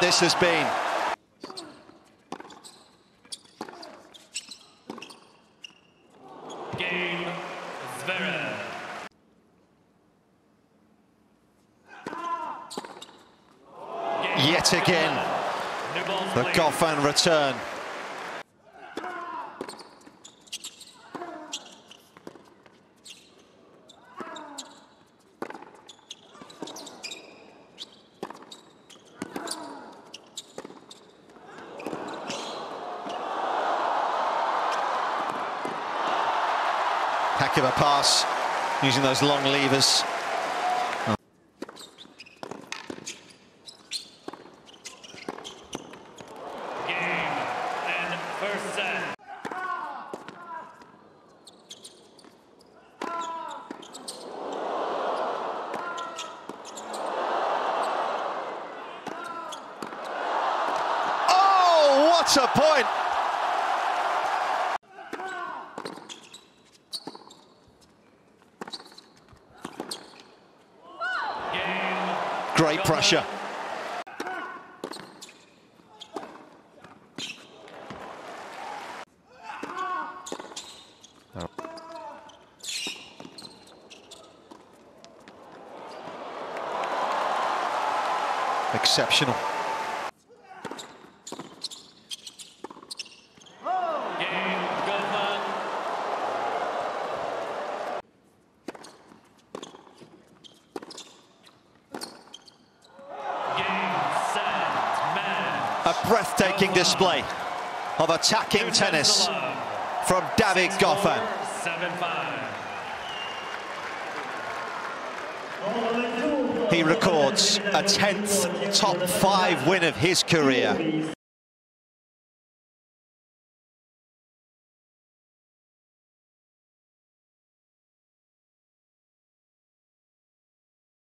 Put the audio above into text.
this has been. Game Zverev. Yet again, the. Goffin return. Heck of a pass, using those long levers. Oh, what a point! Game Great pressure. Exceptional. Game Goffin. Game set. Man. A breathtaking display of attacking tennis from David Goffin. He records a 10th top five win of his career.